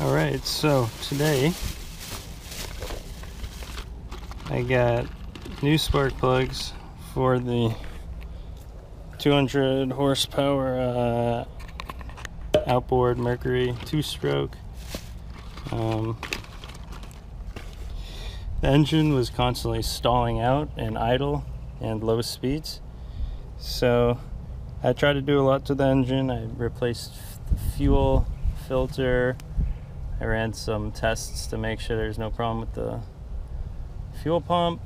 All right, so today I got new spark plugs for the 200 horsepower uh, outboard Mercury two-stroke. Um, the engine was constantly stalling out and idle and low speeds, so I tried to do a lot to the engine. I replaced the fuel filter. I ran some tests to make sure there's no problem with the fuel pump.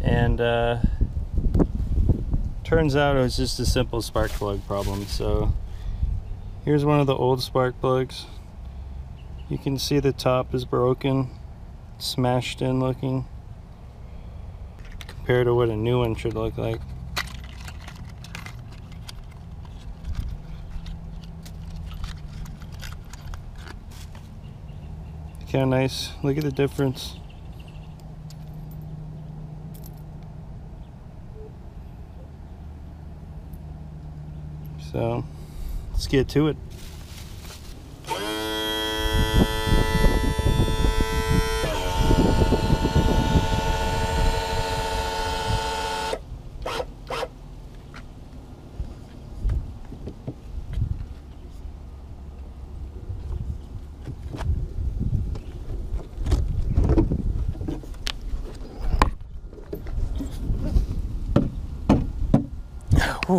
And uh, turns out it was just a simple spark plug problem. So here's one of the old spark plugs. You can see the top is broken, smashed in looking, compared to what a new one should look like. Of nice. Look at the difference. So, let's get to it.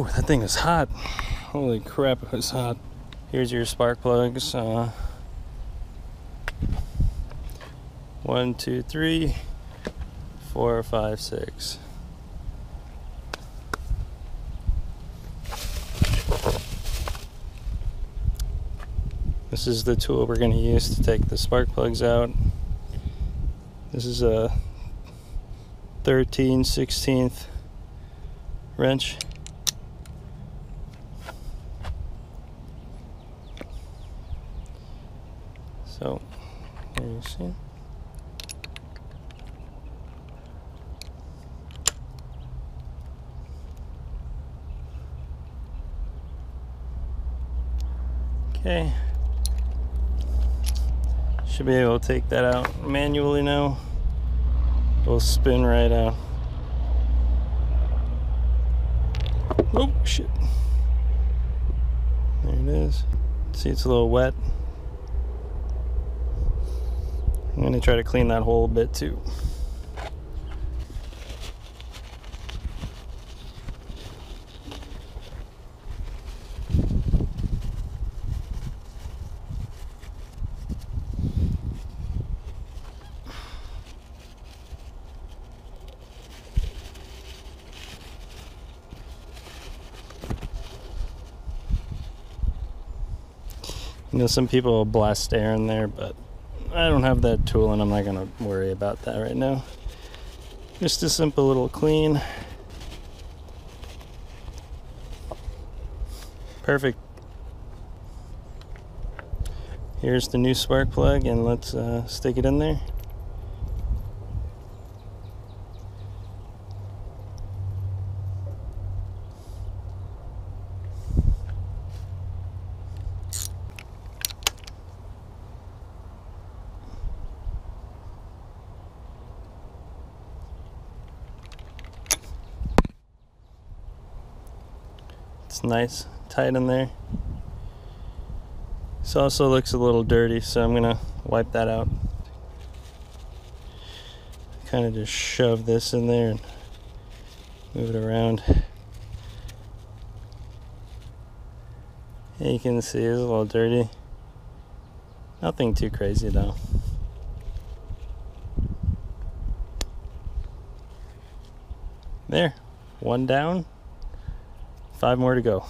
That thing is hot. Holy crap, it was hot. Here's your spark plugs. Uh, one, two, three, four, five, six. This is the tool we're going to use to take the spark plugs out. This is a 13 16th wrench. So, Okay. Should be able to take that out manually now. It'll spin right out. Oh, shit. There it is. See, it's a little wet. I'm going to try to clean that hole a bit too. You know, some people blast air in there, but I don't have that tool and I'm not going to worry about that right now. Just a simple little clean. Perfect. Here's the new spark plug and let's uh, stick it in there. Nice, tight in there. This also looks a little dirty, so I'm gonna wipe that out. Kind of just shove this in there and move it around. you can see it's a little dirty. Nothing too crazy though. There, one down. Five more to go.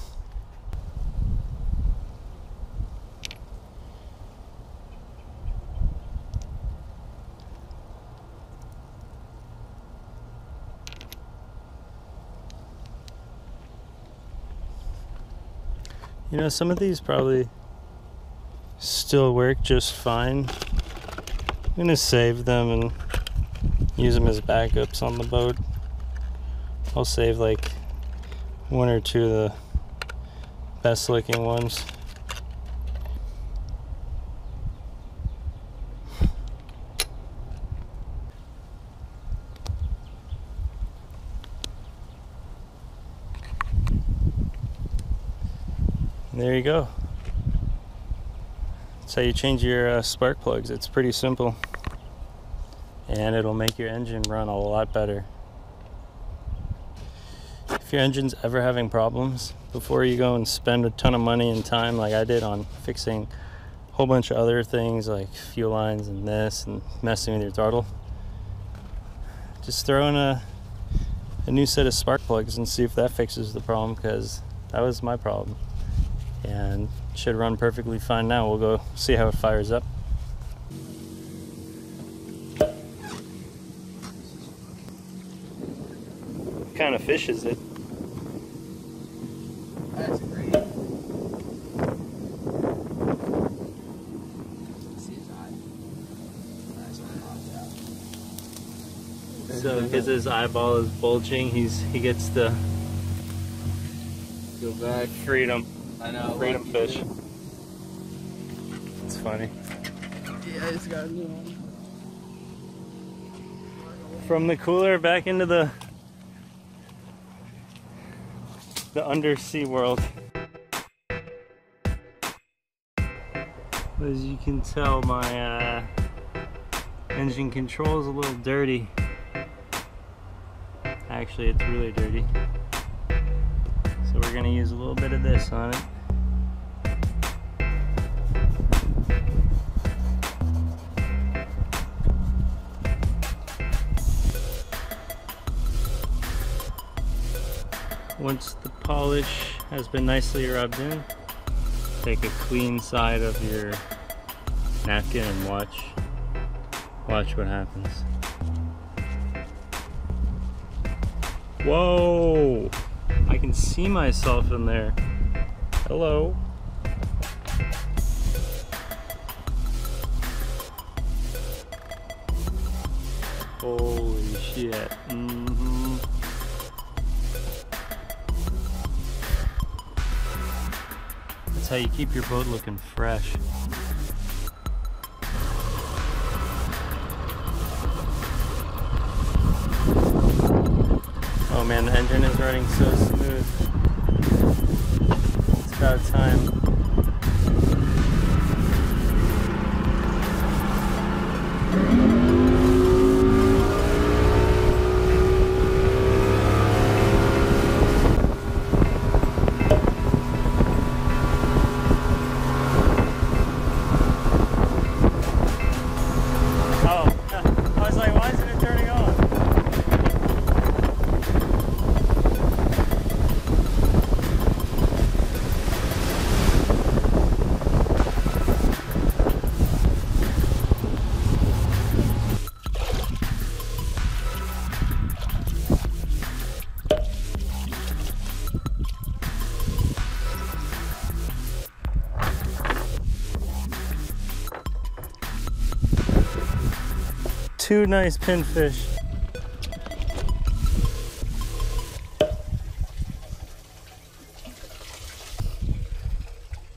You know, some of these probably still work just fine. I'm gonna save them and use them as backups on the boat. I'll save like one or two of the best looking ones. There you go. That's how you change your uh, spark plugs. It's pretty simple. And it'll make your engine run a lot better. If your engine's ever having problems, before you go and spend a ton of money and time like I did on fixing a whole bunch of other things like fuel lines and this and messing with your throttle, just throw in a, a new set of spark plugs and see if that fixes the problem because that was my problem and should run perfectly fine now. We'll go see how it fires up. Kind of fish is it? So because his eyeball is bulging, he's he gets the Go back. freedom I know. freedom lucky fish. dude. It's funny. Yeah, I just got a new one. From the cooler back into the the undersea world. As you can tell, my uh, engine control is a little dirty. Actually, it's really dirty. So we're gonna use a little bit of this on it. Once the polish has been nicely rubbed in, take a clean side of your napkin and watch watch what happens. Whoa! I can see myself in there. Hello. Holy shit. hmm That's how you keep your boat looking fresh. Oh man, the engine is running so smooth. It's about time. Two nice pinfish.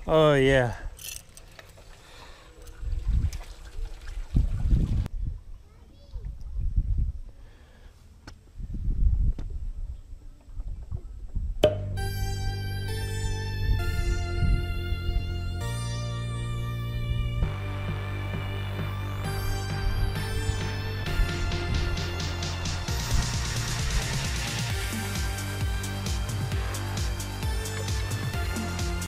Oh yeah.